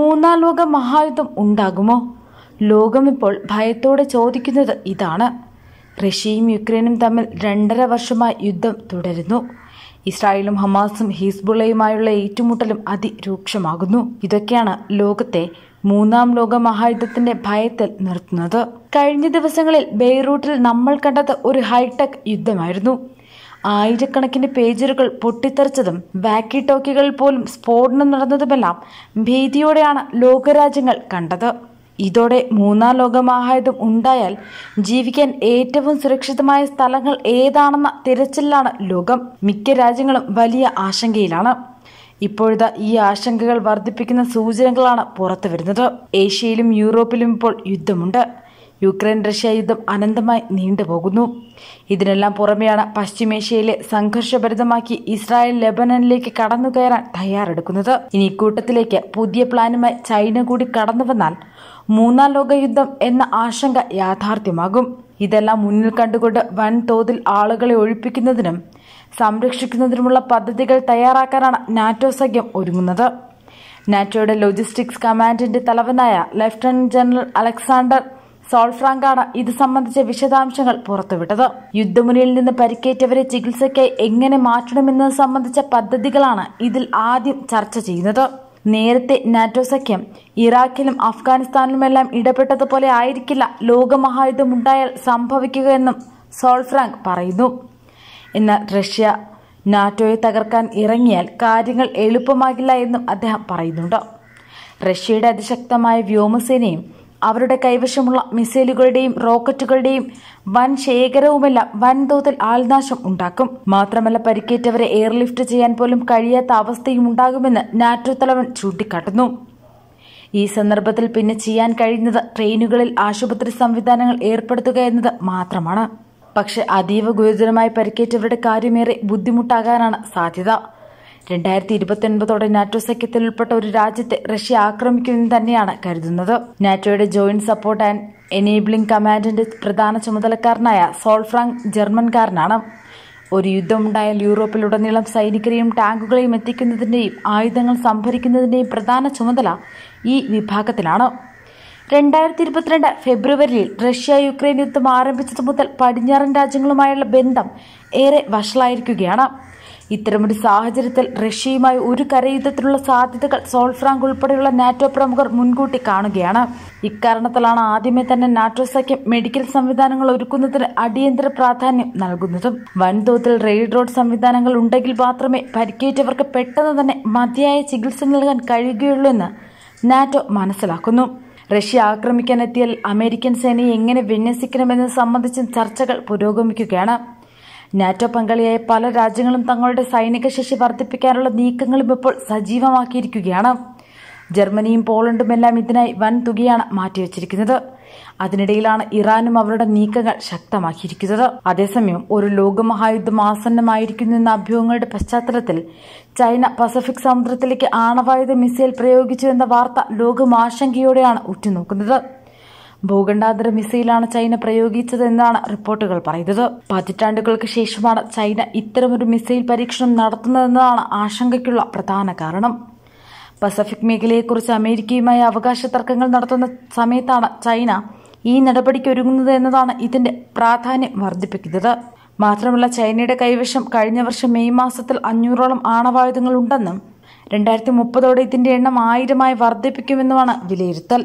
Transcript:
മൂന്നാം ലോക മഹായുദ്ധം ഉണ്ടാകുമോ? ലോകമിപ്പോൾ ഭയത്തോടെ ചോദിക്കുന്നത് ഇതാണ്. റഷ്യയും യുക്രൈനും തമ്മിൽ രണ്ടര വർഷമായി യുദ്ധം തുടരുന്നു. ഇസ്രായേലും ഹമാസും ഹിസ്ബുള്ളയുമായുള്ള ഏറ്റുമുട്ടലും അതിരൂക്ഷമാകുന്നു. ഇതൊക്കെയാണ് ലോകത്തെ മൂന്നാം ലോക മഹായുദ്ധത്തിന്റെ ഭയത്തിൽ നിർത്തുന്നത്. കഴിഞ്ഞ ദിവസങ്ങളിൽ ബെയ്റൂട്ടിൽ നമ്മൾ കണ്ടത് ഒരു ഹൈടെക് യുദ്ധമായിരുന്നു. ആയിരക്കണക്കിന് പേജറുകൾ പൊട്ടിത്തെറിച്ചതും ബാക്കി ടോക്കികളിൽ പോലും സ്ഫോടനം നടന്നതുമെല്ലാം ഭീതിയോടെയാണ് ലോകരാജ്യങ്ങൾ കണ്ടത്. ഇതോടെ മൂന്നാം ലോകമഹായുധം ഉണ്ടായാൽ ജീവിക്കാൻ ഏറ്റവും സുരക്ഷിതമായ സ്ഥലങ്ങൾ ഏതാണെന്ന തിരച്ചിലാണ് ലോകം. മിക്ക രാജ്യങ്ങളും വലിയ ആശങ്കയിലാണ്. ഇപ്പോഴത്തെ ഈ ആശങ്കകൾ വർദ്ധിപ്പിക്കുന്ന സൂചനകളാണ് പുറത്തു വരുന്നത് ഏഷ്യയിലും യൂറോപ്പിലും ഇപ്പോൾ യുദ്ധമുണ്ട്. യുക്രൈൻ റഷ്യ യുദ്ധം അനന്തമായി നീണ്ടുപോകുന്നു. ഇതിനെല്ലാം പുറമെയാണ് പശ്ചിമേഷ്യയിലെ സംഘർഷഭരിതമാക്കി ഇസ്രായേൽ ലെബനനിലേക്ക് കടന്നുകയറാൻ തയ്യാറെടുക്കുന്നത്. ഇനി ഇക്കൂട്ടത്തിലേക്ക് പുതിയ പ്ലാനുമായി ചൈന കൂടി കടന്നു വന്നാൽ മൂന്നാം ലോകയുദ്ധം എന്ന ആശങ്ക യാഥാർത്ഥ്യമാകും. ഇതെല്ലാം മുന്നിൽ കണ്ടുകൊണ്ട് വൻതോതിൽ ആളുകളെ ഒഴിപ്പിക്കുന്നതിനും സംരക്ഷിക്കുന്നതിനുമുള്ള പദ്ധതികൾ തയ്യാറാക്കാനാണ് നാറ്റോ സഖ്യം ഒരുങ്ങുന്നത്. നാറ്റോയുടെ ലോജിസ്റ്റിക്സ് കമാൻഡിന്റെ തലവനായ ലഫ്റ്റനന്റ് ജനറൽ അലക്സാണ്ടർ സോൾഫ്രാങ്കാണ് ഇത് സംബന്ധിച്ച വിശദാംശങ്ങൾ പുറത്തുവിട്ടത്. യുദ്ധമുനയിൽ നിന്ന് പരിക്കേറ്റവരെ ചികിത്സയ്ക്കായി എങ്ങനെ മാറ്റണമെന്നത് സംബന്ധിച്ച പദ്ധതികളാണ് ഇതിൽ ആദ്യം ചർച്ച ചെയ്യുന്നത്. നേരത്തെ നാറ്റോ സഖ്യം ഇറാഖിലും അഫ്ഗാനിസ്ഥാനിലുമെല്ലാം ഇടപെട്ടതുപോലെ ആയിരിക്കില്ല ലോകമഹായുദ്ധമുണ്ടായാൽ സംഭവിക്കുകയെന്നും സോൾഫ്രാങ്ക് പറയുന്നു. എന്നാൽ റഷ്യ നാറ്റോയെ തകർക്കാൻ ഇറങ്ങിയാൽ കാര്യങ്ങൾ എളുപ്പമാകില്ല എന്നും അദ്ദേഹം പറയുന്നുണ്ട്. റഷ്യയുടെ അതിശക്തമായ വ്യോമസേനയും അവരുടെ കൈവശമുള്ള മിസൈലുകളുടെയും റോക്കറ്റുകളുടെയും വൻ ശേഖരവുമെല്ലാം വൻതോതിൽ ആൾനാശം ഉണ്ടാക്കും. മാത്രമല്ല പരിക്കേറ്റവരെ എയർലിഫ്റ്റ് ചെയ്യാൻ പോലും കഴിയാത്ത അവസ്ഥയും ഉണ്ടാകുമെന്ന് നാറ്റോ തലവൻ ചൂണ്ടിക്കാട്ടുന്നു. ഈ സന്ദർഭത്തിൽ പിന്നെ ചെയ്യാൻ കഴിയുന്നത് ട്രെയിനുകളിൽ ആശുപത്രി സംവിധാനങ്ങൾ ഏർപ്പെടുത്തുക എന്നത് മാത്രമാണ്. പക്ഷെ അതീവ ഗുരുതരമായി പരിക്കേറ്റവരുടെ കാര്യമേറെ ബുദ്ധിമുട്ടാകാനാണ് സാധ്യത. രണ്ടായിരത്തി ഇരുപത്തി ഒൻപതോടെ നാറ്റോ സഖ്യത്തിൽ ഉൾപ്പെട്ട ഒരു രാജ്യത്തെ റഷ്യ ആക്രമിക്കുമെന്ന് തന്നെയാണ് കരുതുന്നത്. നാറ്റോയുടെ ജോയിന്റ് സപ്പോർട്ട് ആൻഡ് എനേബിളിംഗ് കമാൻഡിന്റെ പ്രധാന ചുമതലക്കാരനായ സോൾഫ്രാങ്ക് ജർമ്മൻകാരനാണ്. ഒരു യുദ്ധമുണ്ടായാൽ യൂറോപ്പിലുടനീളം സൈനികരെയും ടാങ്കുകളെയും എത്തിക്കുന്നതിന്റെയും ആയുധങ്ങൾ സംഭരിക്കുന്നതിന്റെയും പ്രധാന ചുമതല ഈ വിഭാഗത്തിലാണ്. രണ്ടായിരത്തി ഇരുപത്തിരണ്ട് ഫെബ്രുവരിയിൽ റഷ്യ യുക്രൈൻ യുദ്ധം ആരംഭിച്ചത് മുതൽ പടിഞ്ഞാറൻ രാജ്യങ്ങളുമായുള്ള ബന്ധം ഏറെ വഷളായിരിക്കുകയാണ്. ഇത്തരമൊരു സാഹചര്യത്തിൽ റഷ്യയുമായി ഒരു കരയുദ്ധത്തിനുള്ള സാധ്യതകൾ സോൾഫ്രാങ്ക് ഉൾപ്പെടെയുള്ള നാറ്റോ പ്രമുഖർ മുൻകൂട്ടി കാണുകയാണ്. ഇക്കാരണത്തിലാണ് ആദ്യമേ തന്നെ നാറ്റോ സഖ്യം മെഡിക്കൽ സംവിധാനങ്ങൾ ഒരുക്കുന്നതിന് അടിയന്തര പ്രാധാന്യം നൽകുന്നതും. വൻതോതിൽ റെയിൽ റോഡ് സംവിധാനങ്ങൾ ഉണ്ടെങ്കിൽ മാത്രമേ പരിക്കേറ്റവർക്ക് പെട്ടെന്ന് തന്നെ മതിയായ ചികിത്സ നൽകാൻ കഴിയുകയുള്ളൂ എന്ന് നാറ്റോ മനസ്സിലാക്കുന്നു. റഷ്യ ആക്രമിക്കാനെത്തിയാൽ അമേരിക്കൻ സേനയെ എങ്ങനെ വിന്യസിക്കണമെന്നത് സംബന്ധിച്ചും ചർച്ചകൾ പുരോഗമിക്കുകയാണ്. നാറ്റോ പങ്കാളിയായ പല രാജ്യങ്ങളും തങ്ങളുടെ സൈനിക ശേഷി വർദ്ധിപ്പിക്കാനുള്ള നീക്കങ്ങളും ഇപ്പോൾ സജീവമാക്കിയിരിക്കുകയാണ്. ജർമ്മനിയും പോളണ്ടും എല്ലാം ഇതിനായി വൻ തുകയാണ് മാറ്റിവെച്ചിരിക്കുന്നത്. അതിനിടയിലാണ് ഇറാനും അവരുടെ നീക്കങ്ങൾ ശക്തമാക്കിയിരിക്കുന്നത്. അതേസമയം ഒരു ലോകമഹായുദ്ധം ആസന്നമായിരിക്കുന്നു എന്ന അഭ്യൂഹങ്ങളുടെ പശ്ചാത്തലത്തിൽ ചൈന പസഫിക് സമുദ്രത്തിലേക്ക് ആണവായുധ മിസൈൽ പ്രയോഗിച്ചു എന്ന വാർത്ത ലോകം ആശങ്കയോടെയാണ് ഉറ്റുനോക്കുന്നത്. ഭൂഖണ്ഡാന്തര മിസൈലാണ് ചൈന പ്രയോഗിച്ചതെന്നാണ് റിപ്പോർട്ടുകൾ പറയുന്നത്. പതിറ്റാണ്ടുകൾക്ക് ശേഷമാണ് ചൈന ഇത്തരമൊരു മിസൈൽ പരീക്ഷണം നടത്തുന്നതെന്നതാണ് ആശങ്കയ്ക്കുള്ള പ്രധാന കാരണം. പസഫിക് മേഖലയെക്കുറിച്ച് അമേരിക്കയുമായി അവകാശ തർക്കങ്ങൾ നടത്തുന്ന സമയത്താണ് ചൈന ഈ നടപടിക്ക് ഒരുങ്ങുന്നത് എന്നതാണ് ഇതിന്റെ പ്രാധാന്യം വർദ്ധിപ്പിക്കുന്നത്. മാത്രമല്ല ചൈനയുടെ കൈവശം കഴിഞ്ഞ വർഷം മെയ് മാസത്തിൽ അഞ്ഞൂറോളം ആണവായുധങ്ങൾ ഉണ്ടെന്നും രണ്ടായിരത്തി മുപ്പതോടെ ഇതിന്റെ എണ്ണം ആയിരമായി വർദ്ധിപ്പിക്കുമെന്നുമാണ് വിലയിരുത്തൽ.